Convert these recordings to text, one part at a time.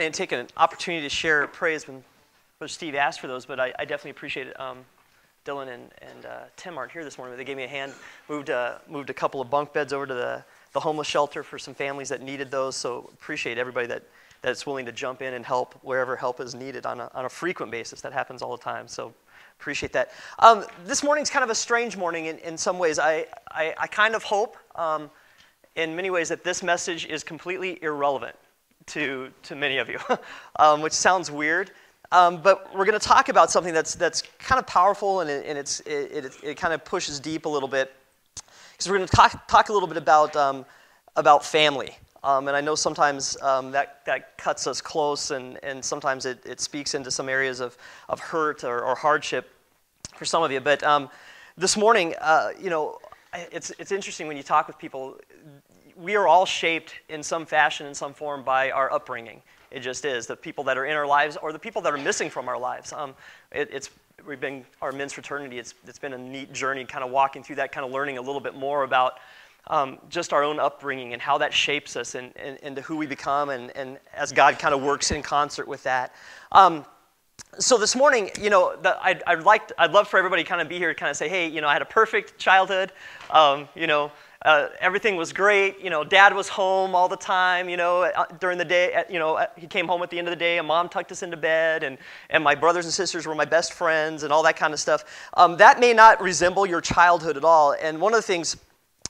I didn't take an opportunity to share praise when Brother Steve asked for those, but I, I definitely appreciate it. Um, Dylan and, and uh, Tim aren't here this morning, but they gave me a hand. Moved, uh, moved a couple of bunk beds over to the, the homeless shelter for some families that needed those. So appreciate everybody that, that's willing to jump in and help wherever help is needed on a, on a frequent basis. That happens all the time. So appreciate that. Um, this morning's kind of a strange morning in, in some ways. I, I, I kind of hope um, in many ways that this message is completely irrelevant to, to many of you, um, which sounds weird. Um, but we're going to talk about something that's, that's kind of powerful and, it, and it's, it, it, it, kind of pushes deep a little bit. Because we're going to talk, talk a little bit about, um, about family. Um, and I know sometimes um, that, that cuts us close, and, and sometimes it, it speaks into some areas of, of hurt or, or hardship for some of you. But um, this morning, uh, you know, it's, it's interesting when you talk with people, we are all shaped in some fashion, in some form, by our upbringing. It just is. The people that are in our lives or the people that are missing from our lives. Um, it, it's, we've been, our men's fraternity, it's, it's been a neat journey kind of walking through that, kind of learning a little bit more about um, just our own upbringing and how that shapes us and, and, into who we become and, and as God kind of works in concert with that. Um, so this morning, you know, the, I'd, I'd, like, I'd love for everybody to kind of be here to kind of say, hey, you know, I had a perfect childhood. Um, you know, uh, everything was great. You know, dad was home all the time. You know, uh, during the day, uh, you know, uh, he came home at the end of the day, and mom tucked us into bed, and, and my brothers and sisters were my best friends, and all that kind of stuff. Um, that may not resemble your childhood at all. And one of the things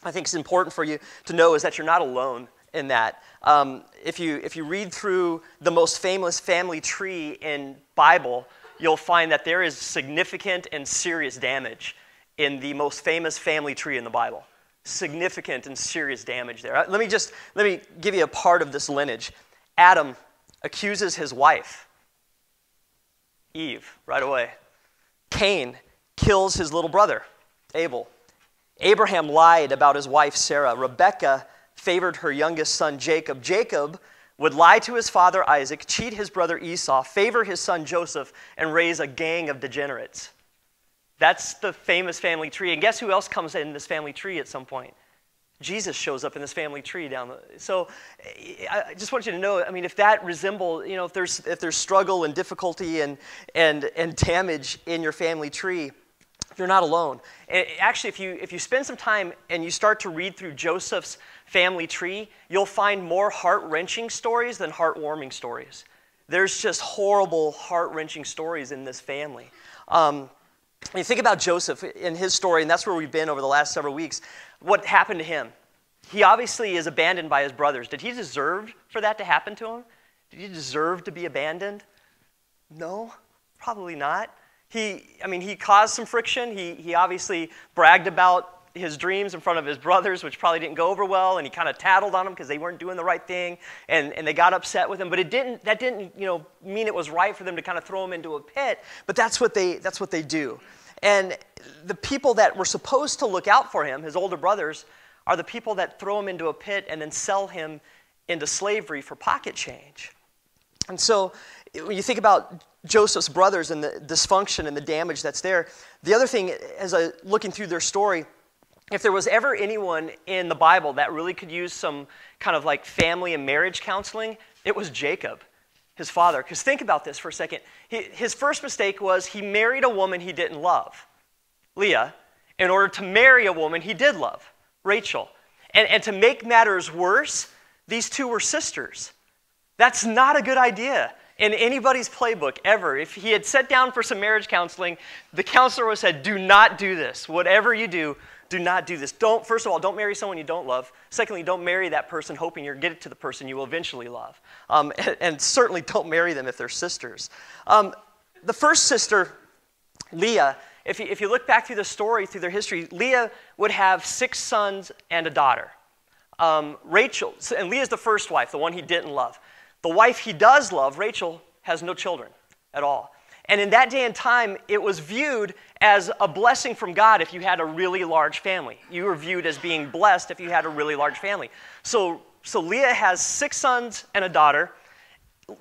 I think is important for you to know is that you're not alone in that. Um, if, you, if you read through the most famous family tree in Bible, you'll find that there is significant and serious damage in the most famous family tree in the Bible significant and serious damage there. Let me just let me give you a part of this lineage. Adam accuses his wife, Eve, right away. Cain kills his little brother, Abel. Abraham lied about his wife Sarah. Rebekah favored her youngest son Jacob. Jacob would lie to his father Isaac, cheat his brother Esau, favor his son Joseph, and raise a gang of degenerates. That's the famous family tree. And guess who else comes in this family tree at some point? Jesus shows up in this family tree down the, so I just want you to know, I mean, if that resemble, you know, if there's, if there's struggle and difficulty and, and, and damage in your family tree, you're not alone. Actually, if you, if you spend some time and you start to read through Joseph's family tree, you'll find more heart-wrenching stories than heartwarming stories. There's just horrible, heart-wrenching stories in this family. Um, you think about Joseph in his story, and that's where we've been over the last several weeks, what happened to him? He obviously is abandoned by his brothers. Did he deserve for that to happen to him? Did he deserve to be abandoned? No, probably not. He, I mean, he caused some friction. He, he obviously bragged about his dreams in front of his brothers, which probably didn't go over well, and he kind of tattled on them because they weren't doing the right thing, and, and they got upset with him. But it didn't, that didn't you know, mean it was right for them to kind of throw him into a pit, but that's what they, that's what they do. And the people that were supposed to look out for him, his older brothers, are the people that throw him into a pit and then sell him into slavery for pocket change. And so when you think about Joseph's brothers and the dysfunction and the damage that's there, the other thing, as I looking through their story, if there was ever anyone in the Bible that really could use some kind of like family and marriage counseling, it was Jacob, his father. Because think about this for a second. His first mistake was he married a woman he didn't love, Leah, in order to marry a woman he did love, Rachel. And, and to make matters worse, these two were sisters. That's not a good idea in anybody's playbook ever. If he had sat down for some marriage counseling, the counselor would have said, Do not do this. Whatever you do, do not do this. Don't, first of all, don't marry someone you don't love. Secondly, don't marry that person hoping you'll get it to the person you will eventually love. Um, and, and, certainly don't marry them if they're sisters. Um, the first sister, Leah, if you, if you look back through the story, through their history, Leah would have six sons and a daughter. Um, Rachel, and Leah's the first wife, the one he didn't love. The wife he does love, Rachel, has no children at all. And in that day and time, it was viewed as a blessing from God if you had a really large family. You were viewed as being blessed if you had a really large family. So, so Leah has six sons and a daughter.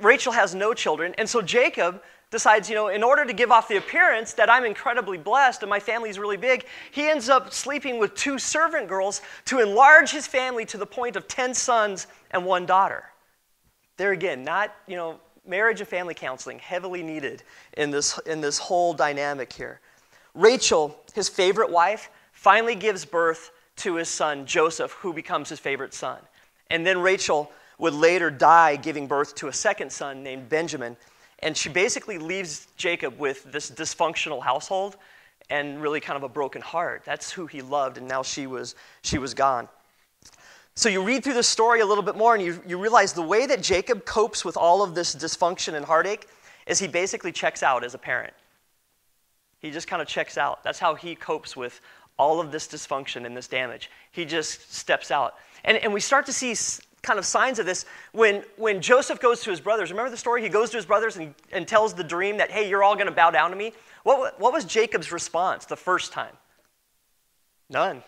Rachel has no children. And so Jacob decides, you know, in order to give off the appearance that I'm incredibly blessed and my family's really big, he ends up sleeping with two servant girls to enlarge his family to the point of 10 sons and one daughter. There again, not, you know, marriage and family counseling, heavily needed in this, in this whole dynamic here. Rachel, his favorite wife, finally gives birth to his son Joseph, who becomes his favorite son. And then Rachel would later die giving birth to a second son named Benjamin. And she basically leaves Jacob with this dysfunctional household and really kind of a broken heart. That's who he loved, and now she was, she was gone. So you read through the story a little bit more, and you, you realize the way that Jacob copes with all of this dysfunction and heartache is he basically checks out as a parent. He just kind of checks out. That's how he copes with all of this dysfunction and this damage. He just steps out. And, and we start to see kind of signs of this when, when Joseph goes to his brothers. Remember the story? He goes to his brothers and, and tells the dream that, hey, you're all going to bow down to me. What, what was Jacob's response the first time? None.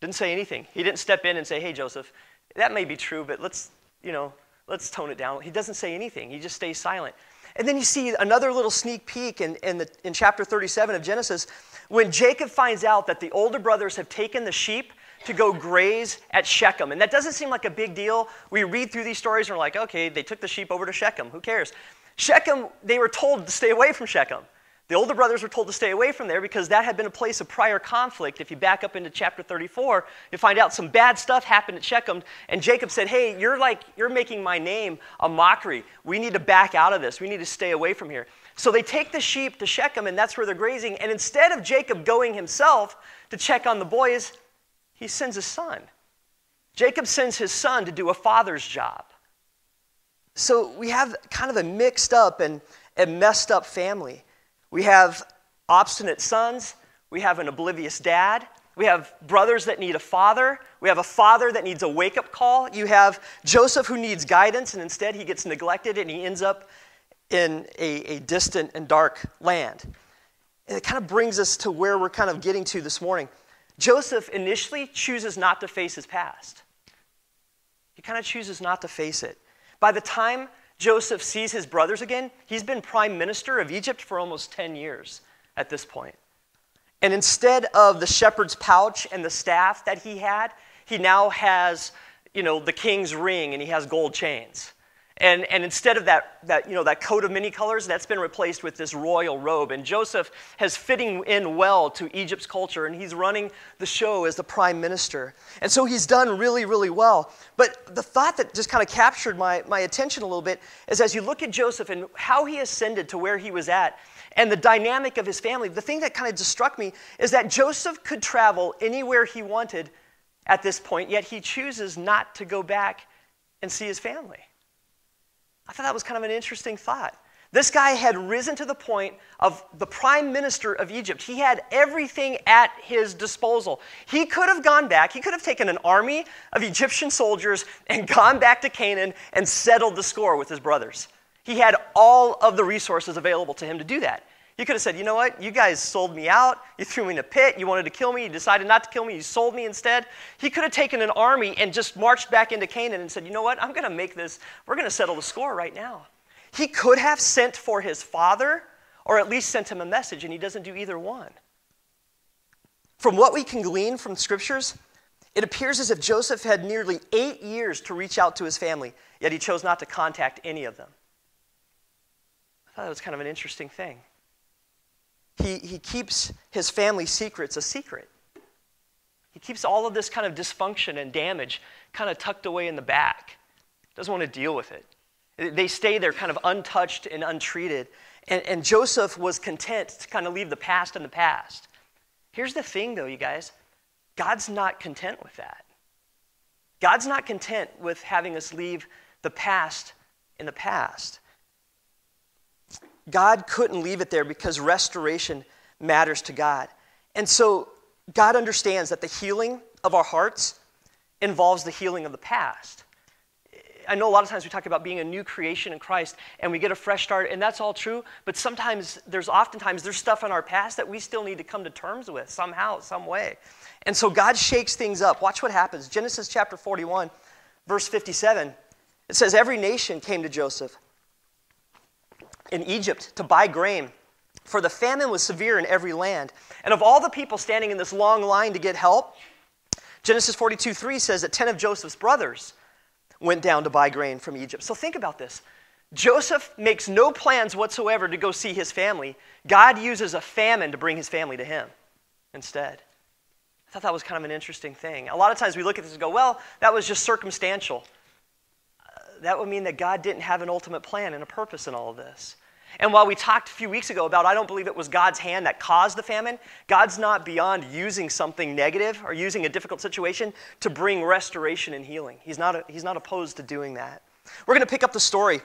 Didn't say anything. He didn't step in and say, hey, Joseph, that may be true, but let's, you know, let's tone it down. He doesn't say anything. He just stays silent. And then you see another little sneak peek in, in, the, in chapter 37 of Genesis when Jacob finds out that the older brothers have taken the sheep to go graze at Shechem. And that doesn't seem like a big deal. We read through these stories and we're like, okay, they took the sheep over to Shechem. Who cares? Shechem, they were told to stay away from Shechem. The older brothers were told to stay away from there because that had been a place of prior conflict. If you back up into chapter 34, you find out some bad stuff happened at Shechem. And Jacob said, Hey, you're like, you're making my name a mockery. We need to back out of this. We need to stay away from here. So they take the sheep to Shechem, and that's where they're grazing. And instead of Jacob going himself to check on the boys, he sends his son. Jacob sends his son to do a father's job. So we have kind of a mixed up and a messed up family. We have obstinate sons. We have an oblivious dad. We have brothers that need a father. We have a father that needs a wake up call. You have Joseph who needs guidance, and instead he gets neglected and he ends up in a, a distant and dark land. And it kind of brings us to where we're kind of getting to this morning. Joseph initially chooses not to face his past, he kind of chooses not to face it. By the time Joseph sees his brothers again, he's been prime minister of Egypt for almost 10 years at this point. And instead of the shepherd's pouch and the staff that he had, he now has, you know, the king's ring and he has gold chains. And, and instead of that, that, you know, that coat of many colors, that's been replaced with this royal robe. And Joseph has fitting in well to Egypt's culture, and he's running the show as the prime minister. And so he's done really, really well. But the thought that just kind of captured my, my attention a little bit is as you look at Joseph and how he ascended to where he was at, and the dynamic of his family, the thing that kind of just struck me is that Joseph could travel anywhere he wanted at this point, yet he chooses not to go back and see his family. I thought that was kind of an interesting thought. This guy had risen to the point of the prime minister of Egypt. He had everything at his disposal. He could have gone back, he could have taken an army of Egyptian soldiers and gone back to Canaan and settled the score with his brothers. He had all of the resources available to him to do that. You could have said, you know what? You guys sold me out. You threw me in a pit. You wanted to kill me. You decided not to kill me. You sold me instead. He could have taken an army and just marched back into Canaan and said, you know what? I'm going to make this, we're going to settle the score right now. He could have sent for his father or at least sent him a message, and he doesn't do either one. From what we can glean from scriptures, it appears as if Joseph had nearly eight years to reach out to his family, yet he chose not to contact any of them. I thought that was kind of an interesting thing he, he keeps his family secrets a secret. He keeps all of this kind of dysfunction and damage kind of tucked away in the back. Doesn't want to deal with it. They stay there kind of untouched and untreated. And, and Joseph was content to kind of leave the past in the past. Here's the thing, though, you guys God's not content with that. God's not content with having us leave the past in the past. God couldn't leave it there because restoration matters to God. And so God understands that the healing of our hearts involves the healing of the past. I know a lot of times we talk about being a new creation in Christ and we get a fresh start, and that's all true, but sometimes there's oftentimes there's stuff in our past that we still need to come to terms with somehow, some way. And so God shakes things up. Watch what happens. Genesis chapter 41, verse 57. It says, Every nation came to Joseph in Egypt to buy grain, for the famine was severe in every land. And of all the people standing in this long line to get help, Genesis 42 3 says that 10 of Joseph's brothers went down to buy grain from Egypt. So think about this. Joseph makes no plans whatsoever to go see his family. God uses a famine to bring his family to him instead. I thought that was kind of an interesting thing. A lot of times we look at this and go, well, that was just circumstantial. That would mean that God didn't have an ultimate plan and a purpose in all of this. And while we talked a few weeks ago about I don't believe it was God's hand that caused the famine, God's not beyond using something negative or using a difficult situation to bring restoration and healing. He's not, a, he's not opposed to doing that. We're going to pick up the story.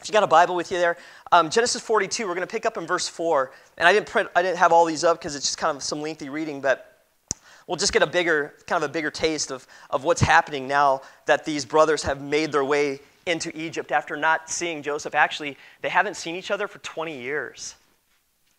If you got a Bible with you there, um, Genesis 42, we're going to pick up in verse 4. And I didn't, print, I didn't have all these up because it's just kind of some lengthy reading, but we'll just get a bigger, kind of a bigger taste of, of what's happening now that these brothers have made their way into Egypt after not seeing Joseph. Actually, they haven't seen each other for 20 years.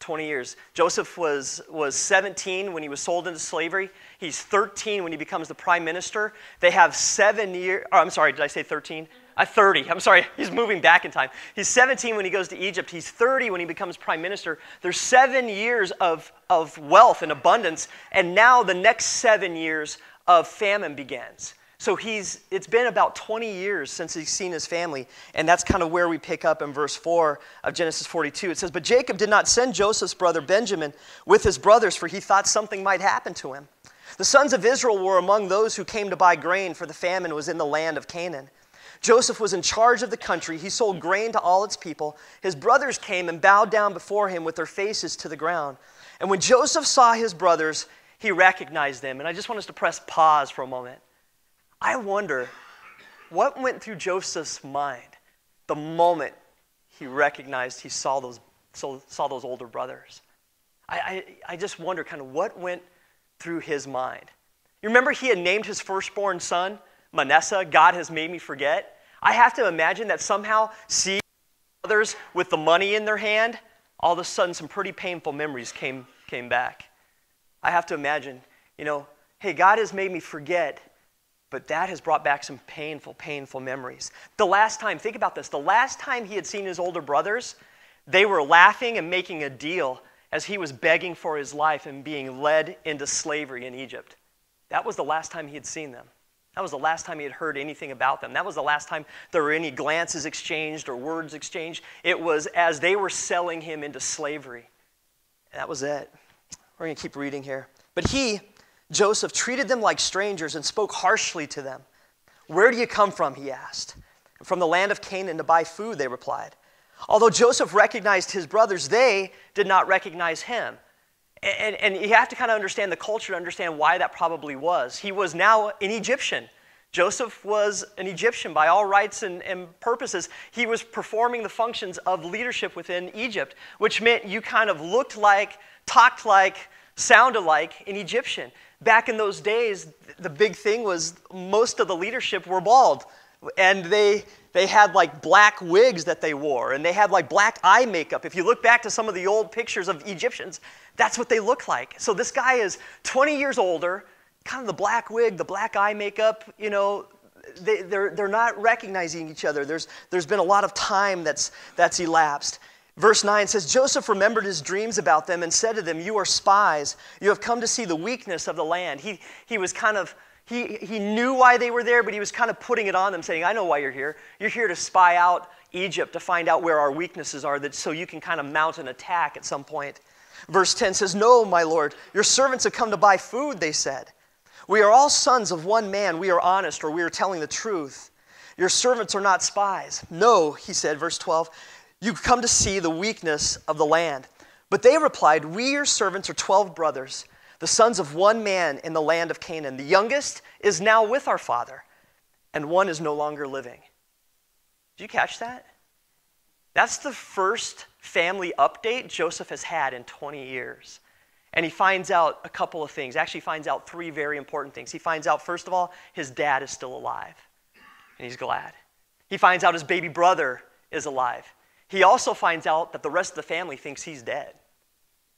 20 years. Joseph was, was 17 when he was sold into slavery. He's 13 when he becomes the prime minister. They have seven years, oh, I'm sorry, did I say 13? Uh, 30. I'm sorry, he's moving back in time. He's 17 when he goes to Egypt. He's 30 when he becomes prime minister. There's seven years of, of wealth and abundance, and now the next seven years of famine begins. So he's, it's been about 20 years since he's seen his family, and that's kind of where we pick up in verse 4 of Genesis 42. It says, But Jacob did not send Joseph's brother Benjamin with his brothers, for he thought something might happen to him. The sons of Israel were among those who came to buy grain, for the famine was in the land of Canaan. Joseph was in charge of the country. He sold grain to all its people. His brothers came and bowed down before him with their faces to the ground. And when Joseph saw his brothers, he recognized them. And I just want us to press pause for a moment. I wonder what went through Joseph's mind the moment he recognized he saw those, saw those older brothers. I, I, I just wonder kind of what went through his mind. You remember he had named his firstborn son Manasseh, God has made me forget? I have to imagine that somehow seeing others with the money in their hand, all of a sudden some pretty painful memories came, came back. I have to imagine, you know, hey, God has made me forget but that has brought back some painful, painful memories. The last time, think about this, the last time he had seen his older brothers, they were laughing and making a deal as he was begging for his life and being led into slavery in Egypt. That was the last time he had seen them. That was the last time he had heard anything about them. That was the last time there were any glances exchanged or words exchanged. It was as they were selling him into slavery. That was it. We're going to keep reading here. But he, Joseph treated them like strangers and spoke harshly to them. Where do you come from? He asked. From the land of Canaan to buy food, they replied. Although Joseph recognized his brothers, they did not recognize him. And, and you have to kind of understand the culture to understand why that probably was. He was now an Egyptian. Joseph was an Egyptian by all rights and, and, purposes. He was performing the functions of leadership within Egypt, which meant you kind of looked like, talked like, sounded like an Egyptian back in those days, the big thing was most of the leadership were bald. And they, they had like black wigs that they wore, and they had like black eye makeup. If you look back to some of the old pictures of Egyptians, that's what they look like. So this guy is 20 years older, kind of the black wig, the black eye makeup, you know, they, they're, they're not recognizing each other. There's, there's been a lot of time that's, that's elapsed. Verse 9 says Joseph remembered his dreams about them and said to them, You are spies. You have come to see the weakness of the land. He, he was kind of, he, he knew why they were there, but he was kind of putting it on them, saying, I know why you're here. You're here to spy out Egypt, to find out where our weaknesses are, that, so you can kind of mount an attack at some point. Verse 10 says, No, my Lord, your servants have come to buy food, they said. We are all sons of one man. We are honest, or we are telling the truth. Your servants are not spies. No, he said, verse 12. You come to see the weakness of the land. But they replied, We, your servants, are 12 brothers, the sons of one man in the land of Canaan. The youngest is now with our father, and one is no longer living. Did you catch that? That's the first family update Joseph has had in 20 years. And he finds out a couple of things. Actually, finds out three very important things. He finds out, first of all, his dad is still alive, and he's glad. He finds out his baby brother is alive, he also finds out that the rest of the family thinks he's dead.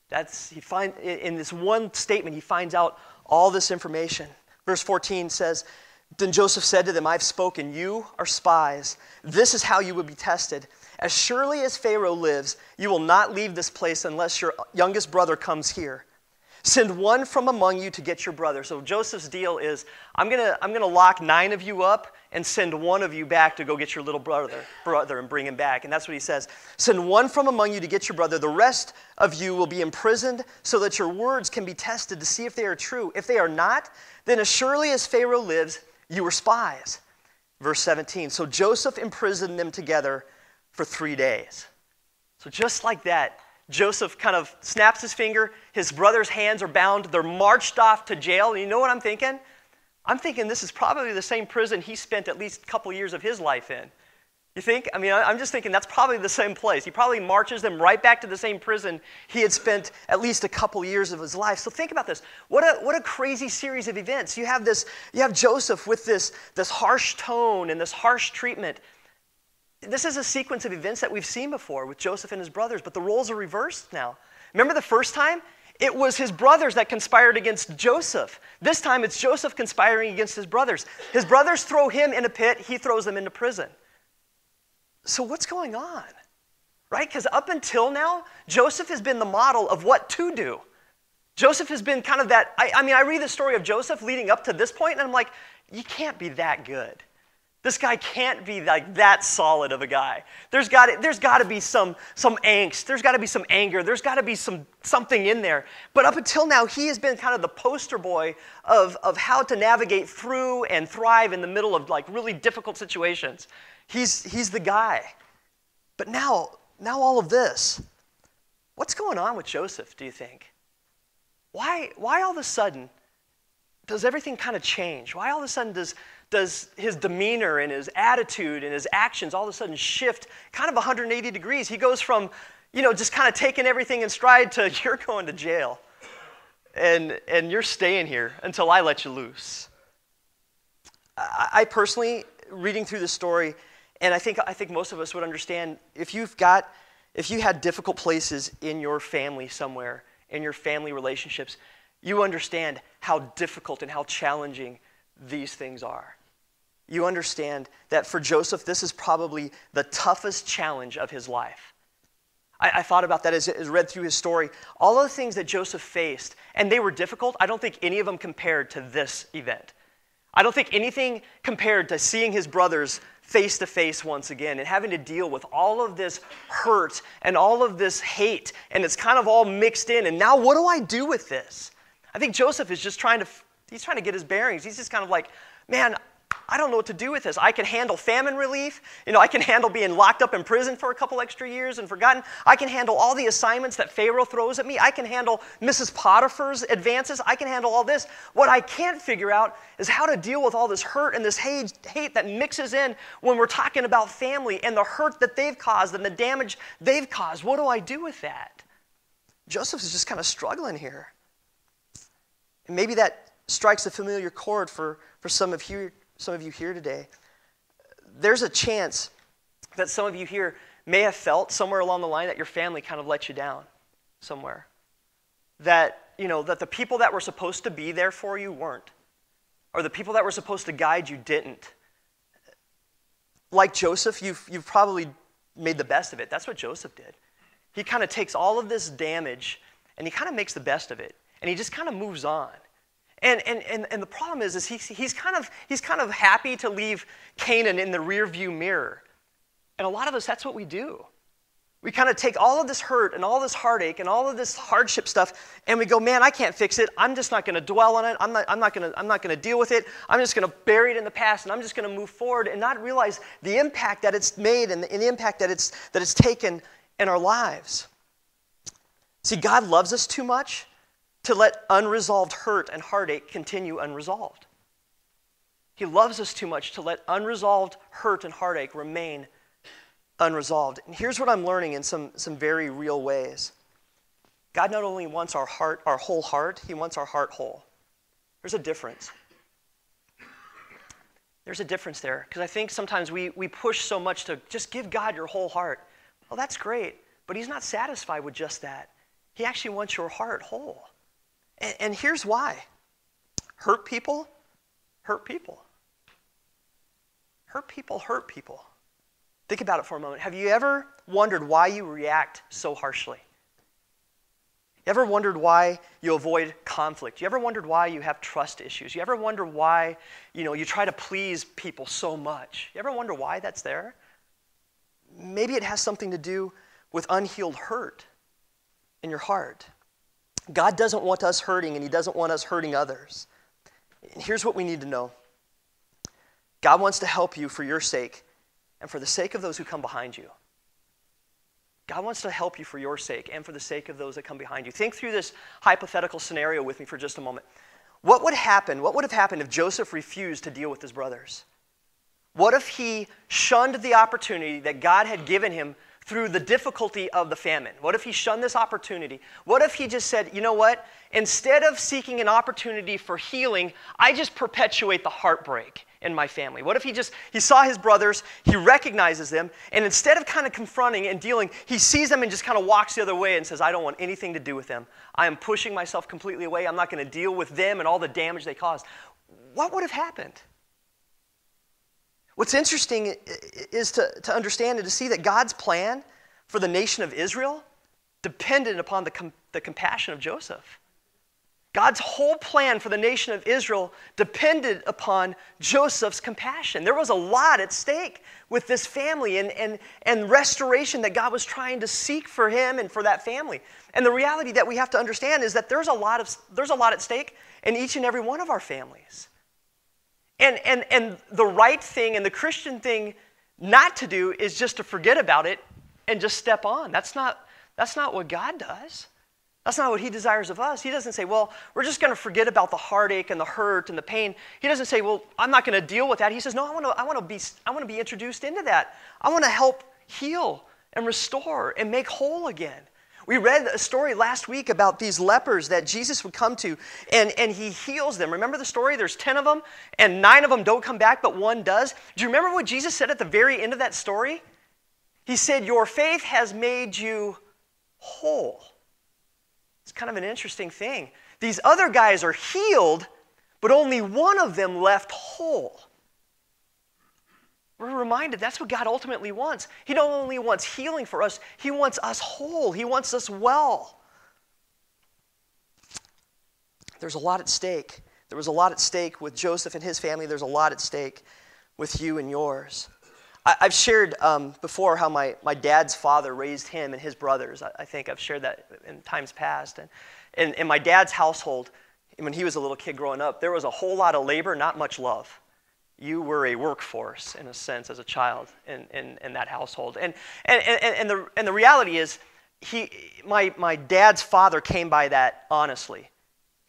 That's, he find, in this one statement, he finds out all this information. Verse 14 says, Then Joseph said to them, I've spoken, you are spies. This is how you will be tested. As surely as Pharaoh lives, you will not leave this place unless your youngest brother comes here. Send one from among you to get your brother. So Joseph's deal is I'm going to I'm going to lock nine of you up and send one of you back to go get your little brother, brother and bring him back. And that's what he says. Send one from among you to get your brother. The rest of you will be imprisoned so that your words can be tested to see if they are true. If they are not, then as surely as Pharaoh lives, you were spies. Verse 17. So Joseph imprisoned them together for three days. So just like that, Joseph kind of snaps his finger. His brother's hands are bound. They're marched off to jail. You know what I'm thinking? I'm thinking this is probably the same prison he spent at least a couple years of his life in. You think? I mean, I'm just thinking that's probably the same place. He probably marches them right back to the same prison he had spent at least a couple years of his life. So think about this. What a, what a crazy series of events. You have this, you have Joseph with this, this harsh tone and this harsh treatment. This is a sequence of events that we've seen before with Joseph and his brothers, but the roles are reversed now. Remember the first time? It was his brothers that conspired against Joseph. This time it's Joseph conspiring against his brothers. His brothers throw him in a pit, he throws them into prison. So, what's going on? Right? Because up until now, Joseph has been the model of what to do. Joseph has been kind of that. I, I mean, I read the story of Joseph leading up to this point, and I'm like, you can't be that good. This guy can't be like that solid of a guy. There's got there's got to be some, some angst. There's got to be some anger. There's got to be some, something in there. But up until now, he has been kind of the poster boy of, of how to navigate through and thrive in the middle of like really difficult situations. He's, he's the guy. But now, now all of this, what's going on with Joseph, do you think? Why, why all of a sudden does everything kind of change? Why all of a sudden does, does his demeanor and his attitude and his actions all of a sudden shift kind of 180 degrees? He goes from, you know, just kind of taking everything in stride to you're going to jail and, and you're staying here until I let you loose. I, I personally, reading through the story, and I think, I think most of us would understand if you've got, if you had difficult places in your family somewhere, in your family relationships, you understand how difficult and how challenging these things are. You understand that for Joseph, this is probably the toughest challenge of his life. I, I thought about that as, I read through his story. All of the things that Joseph faced, and they were difficult, I don't think any of them compared to this event. I don't think anything compared to seeing his brothers face to face once again and having to deal with all of this hurt and all of this hate, and it's kind of all mixed in. And now, what do I do with this? I think Joseph is just trying to, he's trying to get his bearings. He's just kind of like, man, I don't know what to do with this. I can handle famine relief. You know, I can handle being locked up in prison for a couple extra years and forgotten. I can handle all the assignments that Pharaoh throws at me. I can handle Mrs. Potiphar's advances. I can handle all this. What I can't figure out is how to deal with all this hurt and this hate, hate that mixes in when we're talking about family and the hurt that they've caused and the damage they've caused. What do I do with that? Joseph is just kind of struggling here. And maybe that strikes a familiar chord for, for some of you some of you here today, there's a chance that some of you here may have felt somewhere along the line that your family kind of let you down somewhere. That, you know, that the people that were supposed to be there for you weren't. Or the people that were supposed to guide you didn't. Like Joseph, you've, you've probably made the best of it. That's what Joseph did. He kind of takes all of this damage and he kind of makes the best of it. And he just kind of moves on. And, and, and, and the problem is, is he's, he's, kind of, he's kind of happy to leave Canaan in the rearview mirror. And a lot of us, that's what we do. We kind of take all of this hurt and all this heartache and all of this hardship stuff, and we go, man, I can't fix it. I'm just not going to dwell on it. I'm not, I'm not going to I'm not going to deal with it. I'm just going to bury it in the past, and I'm just going to move forward and not realize the impact that it's made and the, and the impact that it's, that it's taken in our lives. See, God loves us too much to let unresolved hurt and heartache continue unresolved. He loves us too much to let unresolved hurt and heartache remain unresolved. And here's what I'm learning in some, some very real ways God not only wants our heart, our whole heart, He wants our heart whole. There's a difference. There's a difference there because I think sometimes we, we push so much to just give God your whole heart. Well, that's great, but He's not satisfied with just that. He actually wants your heart whole. And, and here's why hurt people hurt people. Hurt people hurt people. Think about it for a moment. Have you ever wondered why you react so harshly? You ever wondered why you avoid conflict? You ever wondered why you have trust issues? You ever wonder why you, know, you try to please people so much? You ever wonder why that's there? Maybe it has something to do with unhealed hurt in your heart. God doesn't want us hurting, and He doesn't want us hurting others. And here's what we need to know God wants to help you for your sake and for the sake of those who come behind you. God wants to help you for your sake and for the sake of those that come behind you. Think through this hypothetical scenario with me for just a moment. What would happen? What would have happened if Joseph refused to deal with his brothers? What if he shunned the opportunity that God had given him through the difficulty of the famine? What if he shunned this opportunity? What if he just said, you know what? Instead of seeking an opportunity for healing, I just perpetuate the heartbreak in my family? What if he just he saw his brothers, he recognizes them, and instead of kind of confronting and dealing, he sees them and just kind of walks the other way and says, "I don't want anything to do with them. I am pushing myself completely away. I'm not going to deal with them and all the damage they caused." What would have happened? What's interesting is to, to understand and to see that God's plan for the nation of Israel depended upon the, com- the compassion of Joseph. God's whole plan for the nation of Israel depended upon Joseph's compassion. There was a lot at stake with this family and, and, and restoration that God was trying to seek for him and for that family. And the reality that we have to understand is that there's a lot, of, there's a lot at stake in each and every one of our families. And, and, and the right thing and the Christian thing not to do is just to forget about it and just step on. That's not, that's not what God does. That's not what he desires of us. He doesn't say, well, we're just going to forget about the heartache and the hurt and the pain. He doesn't say, well, I'm not going to deal with that. He says, no, I want to, I want to, be, I want to be introduced into that. I want to help heal and restore and make whole again. We read a story last week about these lepers that Jesus would come to and, and he heals them. Remember the story? There's 10 of them and nine of them don't come back, but one does. Do you remember what Jesus said at the very end of that story? He said, Your faith has made you whole. It's kind of an interesting thing. These other guys are healed, but only one of them left whole. We're reminded that's what God ultimately wants. He not only wants healing for us, He wants us whole, He wants us well. There's a lot at stake. There was a lot at stake with Joseph and his family. There's a lot at stake with you and yours. I, have shared um, before how my, my dad's father raised him and his brothers. I, I think I've shared that in times past. And in, in my dad's household, when he was a little kid growing up, there was a whole lot of labor, not much love. You were a workforce, in a sense, as a child in, in, in that household. And, and, and, and, the, and the reality is, he, my, my dad's father came by that honestly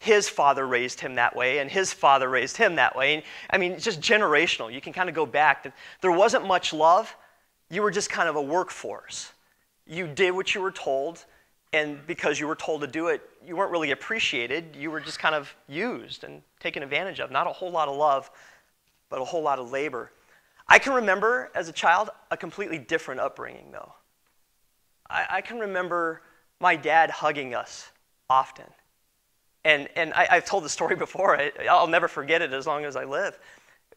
his father raised him that way, and his father raised him that way. And, I mean, it's just generational. You can kind of go back. There wasn't much love. You were just kind of a workforce. You did what you were told, and because you were told to do it, you weren't really appreciated. You were just kind of used and taken advantage of. Not a whole lot of love, but a whole lot of labor. I can remember as a child a completely different upbringing, though. I, I can remember my dad hugging us often and, and I, have told the story before. I, I'll never forget it as long as I live.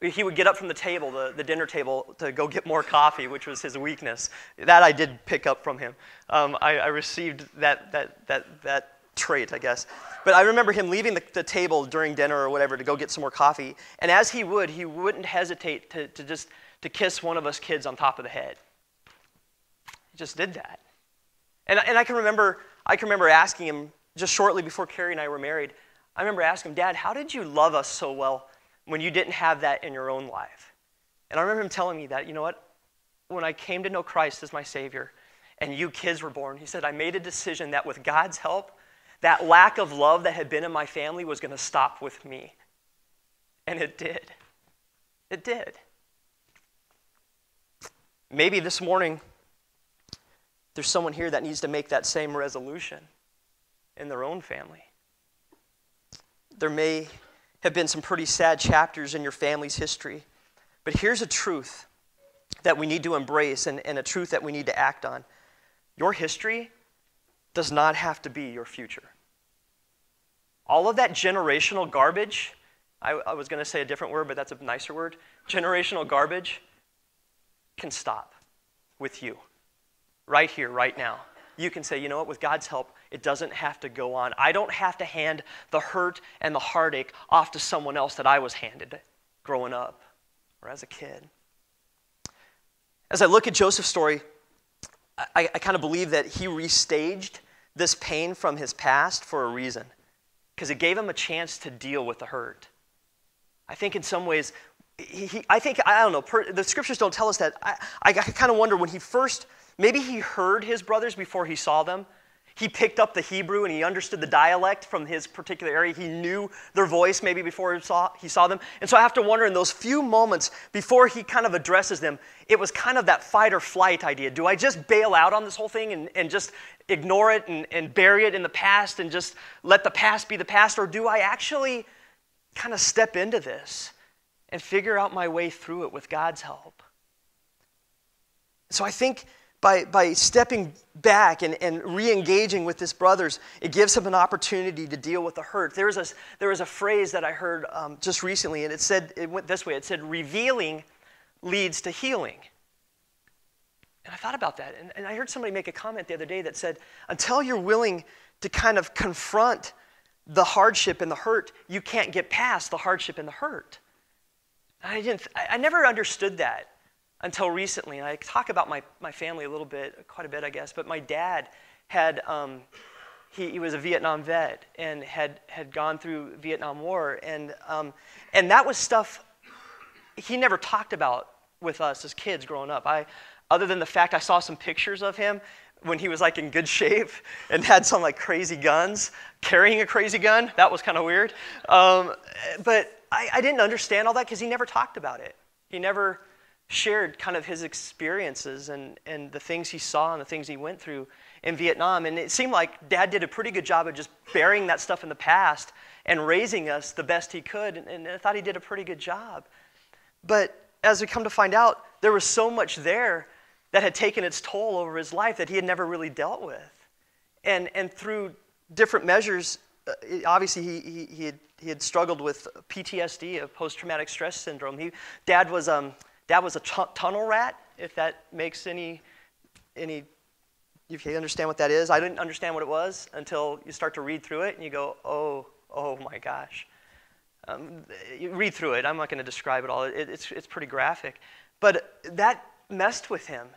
He would get up from the table, the, the dinner table, to go get more coffee, which was his weakness. That I did pick up from him. Um, I, I, received that, that, that, that trait, I guess. But I remember him leaving the, the, table during dinner or whatever to go get some more coffee. And as he would, he wouldn't hesitate to, to just to kiss one of us kids on top of the head. He just did that. And, and I can remember I can remember asking him just shortly before Carrie and I were married, I remember asking him, Dad, how did you love us so well when you didn't have that in your own life? And I remember him telling me that, you know what? When I came to know Christ as my Savior and you kids were born, he said, I made a decision that with God's help, that lack of love that had been in my family was going to stop with me. And it did. It did. Maybe this morning, there's someone here that needs to make that same resolution in their own family. There may have been some pretty sad chapters in your family's history, but here's a truth that we need to embrace and, and a truth that we need to act on. Your history does not have to be your future. All of that generational garbage, I, I was going to say a different word, but that's a nicer word. Generational garbage can stop with you right here, right now. You can say, you know what, with God's help, it doesn't have to go on. I don't have to hand the hurt and the heartache off to someone else that I was handed growing up or as a kid. As I look at Joseph's story, I, I kind of believe that he restaged this pain from his past for a reason, because it gave him a chance to deal with the hurt. I think in some ways, he, he, I think, I don't know, per, the scriptures don't tell us that. I, I kind of wonder when he first, maybe he heard his brothers before he saw them, he picked up the Hebrew and he understood the dialect from his particular area. He knew their voice maybe before he saw, he saw them. And so I have to wonder in those few moments before he kind of addresses them, it was kind of that fight or flight idea. Do I just bail out on this whole thing and, and just ignore it and, and bury it in the past and just let the past be the past? Or do I actually kind of step into this and figure out my way through it with God's help? So I think by, by stepping back and, and re-engaging with his brothers, it gives him an opportunity to deal with the hurt. There was a, there was a phrase that I heard um, just recently, and it said, it went this way. It said, revealing leads to healing. And I thought about that, and, and I heard somebody make a comment the other day that said, until you're willing to kind of confront the hardship and the hurt, you can't get past the hardship and the hurt. I, didn't, I never understood that until recently. And I talk about my, my family a little bit, quite a bit, I guess. But my dad had, um, he, he was a Vietnam vet and had, had gone through Vietnam War. And, um, and that was stuff he never talked about with us as kids growing up. I, other than the fact I saw some pictures of him when he was like in good shape and had some like crazy guns, carrying a crazy gun. That was kind of weird. Um, but I, I didn't understand all that because he never talked about it. He never shared kind of his experiences and, and the things he saw and the things he went through in Vietnam. And it seemed like dad did a pretty good job of just burying that stuff in the past and raising us the best he could. And, and I thought he did a pretty good job. But as we come to find out, there was so much there that had taken its toll over his life that he had never really dealt with. And, and through different measures, uh, obviously he, he, he, had, he had struggled with PTSD, a post traumatic stress syndrome. He, dad was um, Dad was a tunnel rat, if that makes any, any, if you understand what that is. I didn't understand what it was until you start to read through it and you go, oh, oh my gosh. Um, you read through it. I'm not going to describe it all. It, it's, it's pretty graphic. But that messed with him.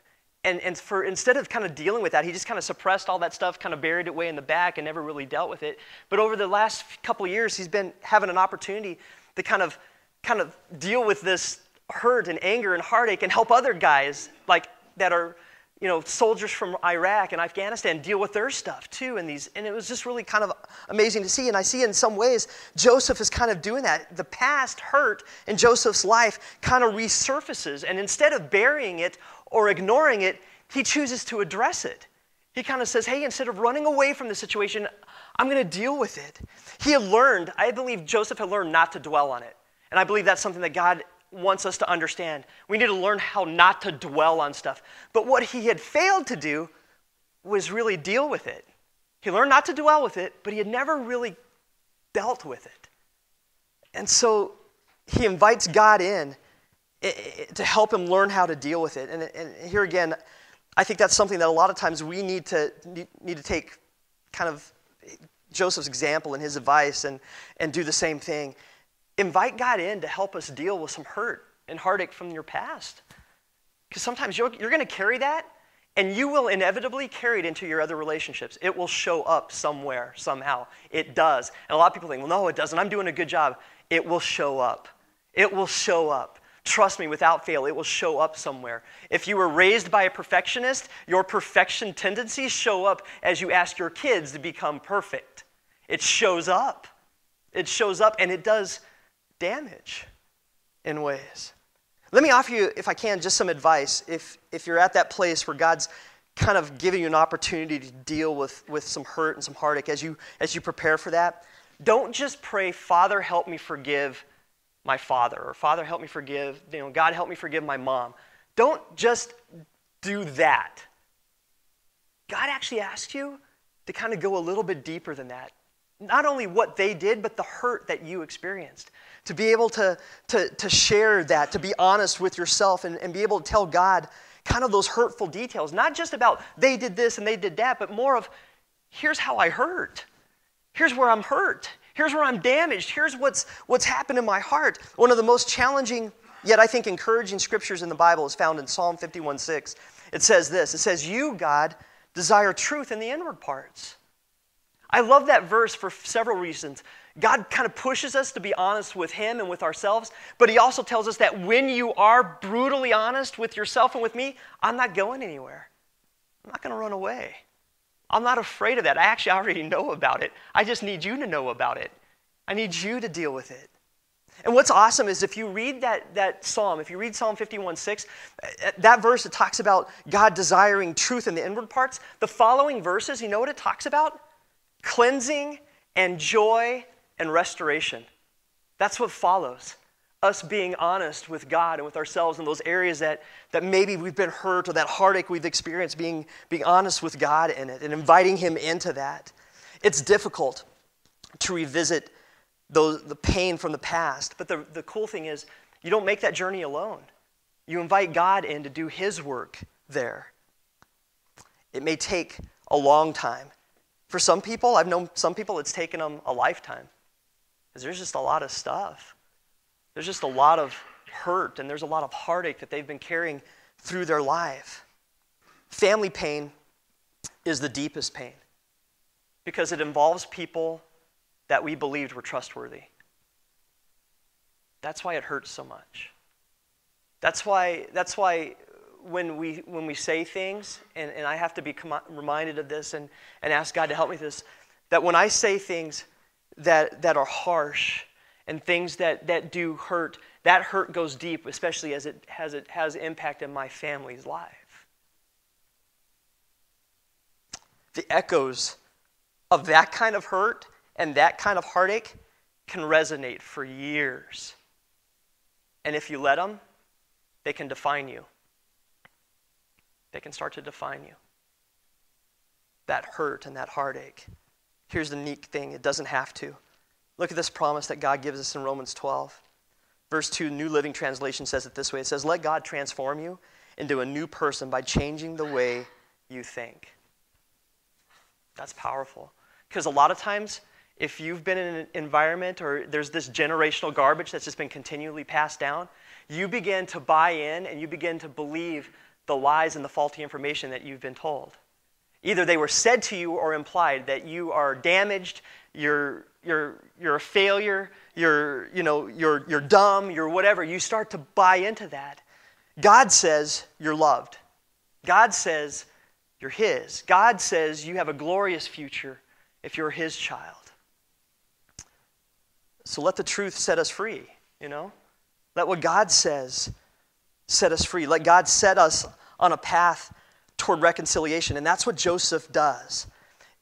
And, and for, instead of kind of dealing with that, he just kind of suppressed all that stuff, kind of buried it way in the back, and never really dealt with it. But over the last couple years, he's been having an opportunity to kind of, kind of deal with this hurt and anger and heartache and help other guys like that are you know soldiers from iraq and afghanistan deal with their stuff too and these and it was just really kind of amazing to see and i see in some ways joseph is kind of doing that. The past hurt in joseph's life kind of resurfaces and instead of burying it or ignoring it he chooses to address it. He kind of says hey instead of running away from the situation i'm going to deal with it. He had learned i believe joseph had learned not to dwell on it and i believe that's something that god wants us to understand. We need to learn how not to dwell on stuff. But what he had failed to do was really deal with it. He learned not to dwell with it, but he had never really dealt with it. And so he invites God in to help him learn how to deal with it. And, and here again, I think that's something that a lot of times we need to, need to take kind of Joseph's example and his advice and, and do the same thing invite God in to help us deal with some hurt and heartache from your past. Because sometimes you're, you're going to carry that, and you will inevitably carry it into your other relationships. It will show up somewhere, somehow. It does. And a lot of people think, well, no, it doesn't. I'm doing a good job. It will show up. It will show up. Trust me, without fail, it will show up somewhere. If you were raised by a perfectionist, your perfection tendencies show up as you ask your kids to become perfect. It shows up. It shows up, and it does damage in ways. Let me offer you, if I can, just some advice. If, if you're at that place where God's kind of giving you an opportunity to deal with, with some hurt and some heartache as you, as you prepare for that, don't just pray, Father, help me forgive my father, or Father, help me forgive, you know, God, help me forgive my mom. Don't just do that. God actually asks you to kind of go a little bit deeper than that. Not only what they did, but the hurt that you experienced to be able to, to, to share that, to be honest with yourself, and, and be able to tell God kind of those hurtful details. Not just about they did this and they did that, but more of here's how I hurt. Here's where I'm hurt. Here's where I'm damaged. Here's what's, what's happened in my heart. One of the most challenging, yet I think encouraging scriptures in the Bible is found in Psalm 51 6. It says this It says, You, God, desire truth in the inward parts. I love that verse for several reasons. God kind of pushes us to be honest with Him and with ourselves, but He also tells us that when you are brutally honest with yourself and with me, I'm not going anywhere. I'm not going to run away. I'm not afraid of that. I actually already know about it. I just need you to know about it. I need you to deal with it. And what's awesome is if you read that, that psalm, if you read Psalm 51 6, uh, that verse that talks about God desiring truth in the inward parts, the following verses, you know what it talks about? Cleansing and joy and restoration. That's what follows. Us being honest with God and with ourselves in those areas that, that maybe we've been hurt or that heartache we've experienced, being, being honest with God in it and inviting Him into that. It's difficult to revisit those, the pain from the past, but the, the cool thing is, you don't make that journey alone. You invite God in to do His work there. It may take a long time. For some people, I've known some people it's taken them a lifetime. Because there's just a lot of stuff. There's just a lot of hurt and there's a lot of heartache that they've been carrying through their life. Family pain is the deepest pain because it involves people that we believed were trustworthy. That's why it hurts so much. That's why, that's why when, we, when we say things, and, and I have to be com- reminded of this and, and ask God to help me with this, that when I say things that, that are harsh and things that, that do hurt, that hurt goes deep, especially as it has, it has impact in my family's life. The echoes of that kind of hurt and that kind of heartache can resonate for years. And if you let them, they can define you. They can start to define you. That hurt and that heartache. Here's the neat thing it doesn't have to. Look at this promise that God gives us in Romans 12. Verse 2, New Living Translation says it this way it says, Let God transform you into a new person by changing the way you think. That's powerful. Because a lot of times, if you've been in an environment or there's this generational garbage that's just been continually passed down, you begin to buy in and you begin to believe the lies and the faulty information that you've been told. Either they were said to you or implied that you are damaged, you're, you're, you're a failure, you're, you know, you're, you're dumb, you're whatever. You start to buy into that. God says you're loved. God says you're His. God says you have a glorious future if you're His child. So let the truth set us free, you know? Let what God says set us free. Let God set us on a path toward reconciliation. And that's what Joseph does.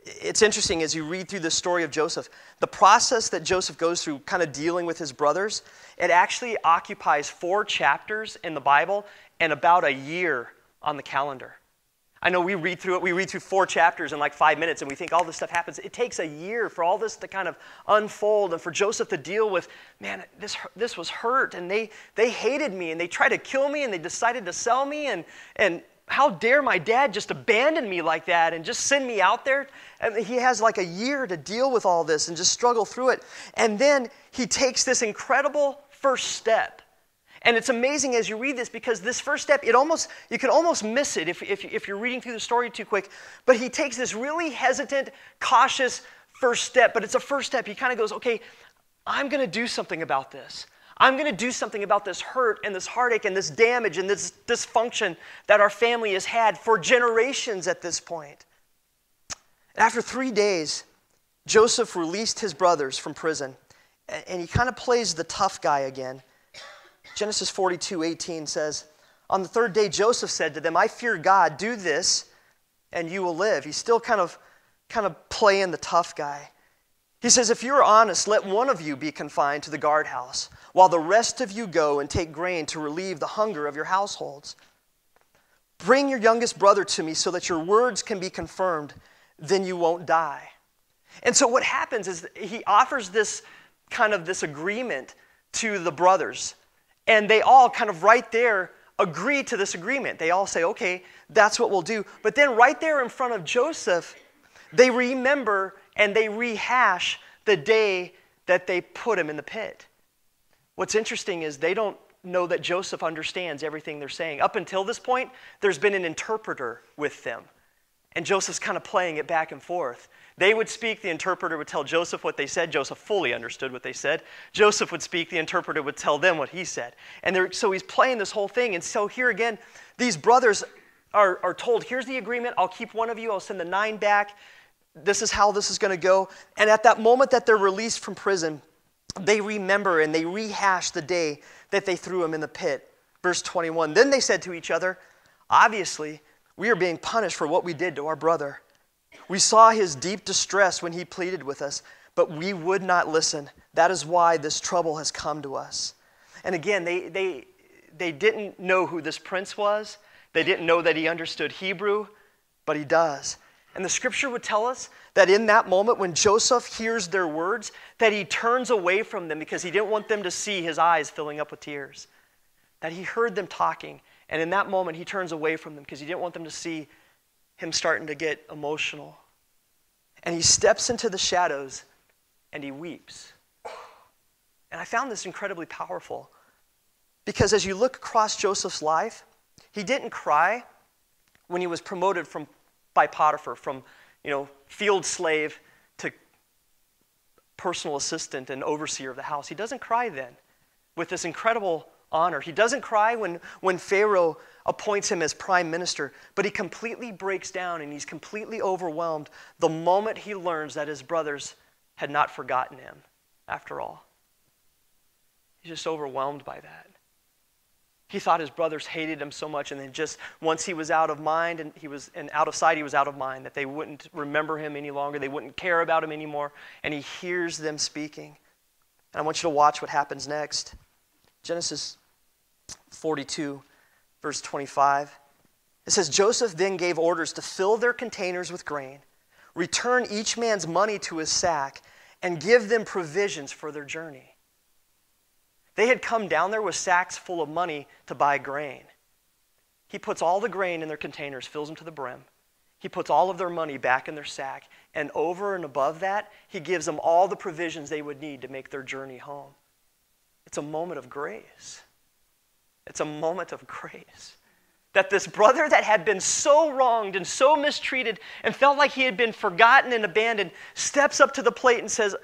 It's interesting as you read through the story of Joseph, the process that Joseph goes through, kind of dealing with his brothers, it actually occupies four chapters in the Bible and about a year on the calendar. I know we read through it, we read through four chapters in like five minutes and we think all this stuff happens. It takes a year for all this to kind of unfold and for Joseph to deal with, man, this, this was hurt and they, they hated me and they tried to kill me and they decided to sell me and, and how dare my dad just abandon me like that and just send me out there? And he has like a year to deal with all this and just struggle through it. And then he takes this incredible first step. And it's amazing as you read this because this first step, it almost, you can almost miss it if, if, if you're reading through the story too quick. But he takes this really hesitant, cautious first step. But it's a first step. He kind of goes, okay, I'm going to do something about this. I'm going to do something about this hurt and this heartache and this damage and this dysfunction that our family has had for generations at this point. And after three days, Joseph released his brothers from prison, and he kind of plays the tough guy again. Genesis 42 18 says, On the third day, Joseph said to them, I fear God, do this, and you will live. He's still kind of, kind of playing the tough guy. He says, If you're honest, let one of you be confined to the guardhouse, while the rest of you go and take grain to relieve the hunger of your households. Bring your youngest brother to me so that your words can be confirmed, then you won't die. And so what happens is he offers this kind of this agreement to the brothers. And they all kind of right there agree to this agreement. They all say, okay, that's what we'll do. But then right there in front of Joseph, They remember and they rehash the day that they put him in the pit. What's interesting is they don't know that Joseph understands everything they're saying. Up until this point, there's been an interpreter with them. And Joseph's kind of playing it back and forth. They would speak, the interpreter would tell Joseph what they said. Joseph fully understood what they said. Joseph would speak, the interpreter would tell them what he said. And so he's playing this whole thing. And so here again, these brothers are, are told, here's the agreement. I'll keep one of you, I'll send the nine back. This is how this is going to go. And at that moment that they're released from prison, they remember and they rehash the day that they threw him in the pit. Verse 21 Then they said to each other, Obviously, we are being punished for what we did to our brother. We saw his deep distress when he pleaded with us, but we would not listen. That is why this trouble has come to us. And again, they, they, they didn't know who this prince was. They didn't know that he understood Hebrew, but he does. And the scripture would tell us that in that moment when Joseph hears their words, that he turns away from them because he didn't want them to see his eyes filling up with tears. That he heard them talking, and in that moment he turns away from them because he didn't want them to see him starting to get emotional. And he steps into the shadows and he weeps. And I found this incredibly powerful because as you look across Joseph's life, he didn't cry when he was promoted from by Potiphar from, you know, field slave to personal assistant and overseer of the house. He doesn't cry then with this incredible honor. He doesn't cry when, when Pharaoh appoints him as prime minister, but he completely breaks down and he's completely overwhelmed the moment he learns that his brothers had not forgotten him after all. He's just overwhelmed by that. He thought his brothers hated him so much, and then just once he was out of mind and he was and out of sight, he was out of mind, that they wouldn't remember him any longer, they wouldn't care about him anymore, and he hears them speaking. And I want you to watch what happens next. Genesis 42, verse 25. It says, Joseph then gave orders to fill their containers with grain, return each man's money to his sack, and give them provisions for their journey. They had come down there with sacks full of money to buy grain. He puts all the grain in their containers, fills them to the brim. He puts all of their money back in their sack. And over and above that, he gives them all the provisions they would need to make their journey home. It's a moment of grace. It's a moment of grace. That this brother that had been so wronged and so mistreated and felt like he had been forgotten and abandoned steps up to the plate and says,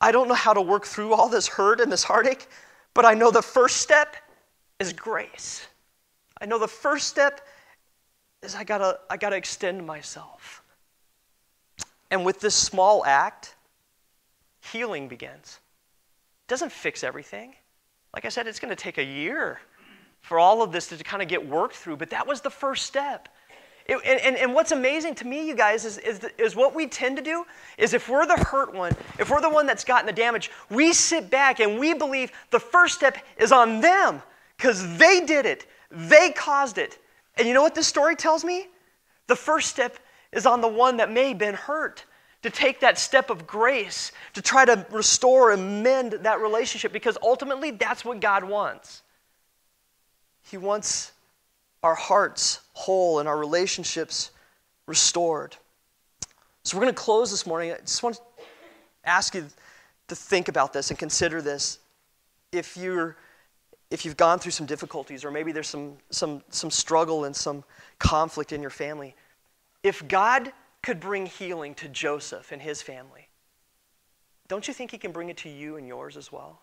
I don't know how to work through all this hurt and this heartache, but I know the first step is grace. I know the first step is I gotta, I gotta extend myself. And with this small act, healing begins. It doesn't fix everything. Like I said, it's gonna take a year for all of this to kind of get worked through, but that was the first step. It, and, and, and, what's amazing to me, you guys, is, is, is what we tend to do is if we're the hurt one, if we're the one that's gotten the damage, we sit back and we believe the first step is on them because they did it, they caused it. And you know what this story tells me? The first step is on the one that may have been hurt to take that step of grace, to try to restore and mend that relationship because ultimately that's what God wants. He wants our hearts whole and our relationships restored. So we're going to close this morning. I just want to ask you to think about this and consider this. If you're if you've gone through some difficulties or maybe there's some some some struggle and some conflict in your family, if God could bring healing to Joseph and his family, don't you think he can bring it to you and yours as well?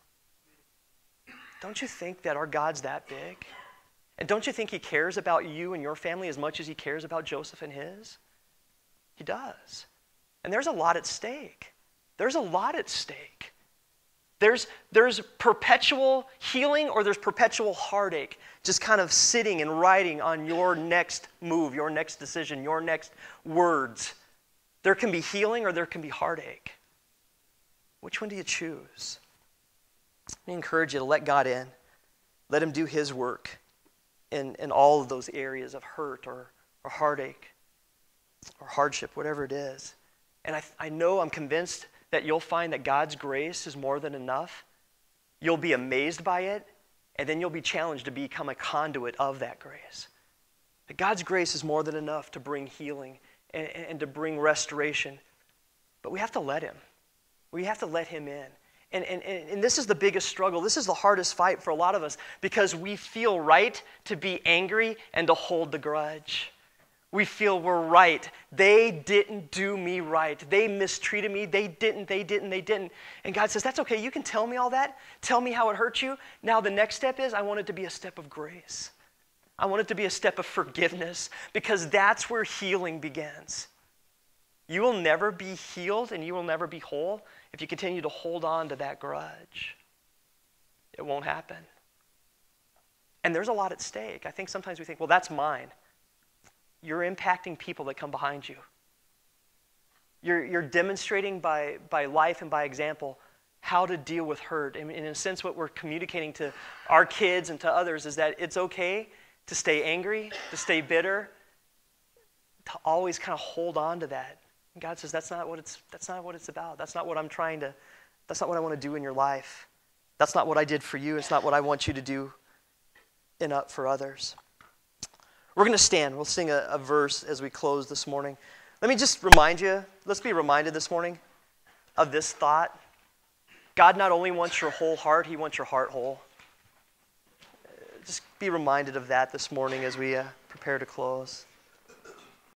Don't you think that our God's that big? And don't you think he cares about you and your family as much as he cares about Joseph and his? He does. And there's a lot at stake. There's a lot at stake. There's, there's perpetual healing or there's perpetual heartache just kind of sitting and writing on your next move, your next decision, your next words. There can be healing or there can be heartache. Which one do you choose? Let me encourage you to let God in, let Him do His work in, in all of those areas of hurt or, or heartache or hardship, whatever it is. And I, I know, I'm convinced that you'll find that God's grace is more than enough. You'll be amazed by it, and then you'll be challenged to become a conduit of that grace. That God's grace is more than enough to bring healing and, and to bring restoration. But we have to let Him. We have to let Him in. And, and, and this is the biggest struggle. This is the hardest fight for a lot of us because we feel right to be angry and to hold the grudge. We feel we're right. They didn't do me right. They mistreated me. They didn't, they didn't, they didn't. And God says, That's okay. You can tell me all that. Tell me how it hurt you. Now, the next step is I want it to be a step of grace. I want it to be a step of forgiveness because that's where healing begins. You will never be healed and you will never be whole if you continue to hold on to that grudge. It won't happen. And there's a lot at stake. I think sometimes we think, well, that's mine. You're impacting people that come behind you. You're, you're demonstrating by, by life and by example how to deal with hurt. And in a sense, what we're communicating to our kids and to others is that it's okay to stay angry, to stay bitter, to always kind of hold on to that. And God says, that's not what it's, that's not what it's about. That's not what I'm trying to, that's not what I want to do in your life. That's not what I did for you. It's not what I want you to do in up for others. We're going to stand. We'll sing a, a verse as we close this morning. Let me just remind you, let's be reminded this morning of this thought. God not only wants your whole heart, He wants your heart whole just be reminded of that this morning as we uh, prepare to close.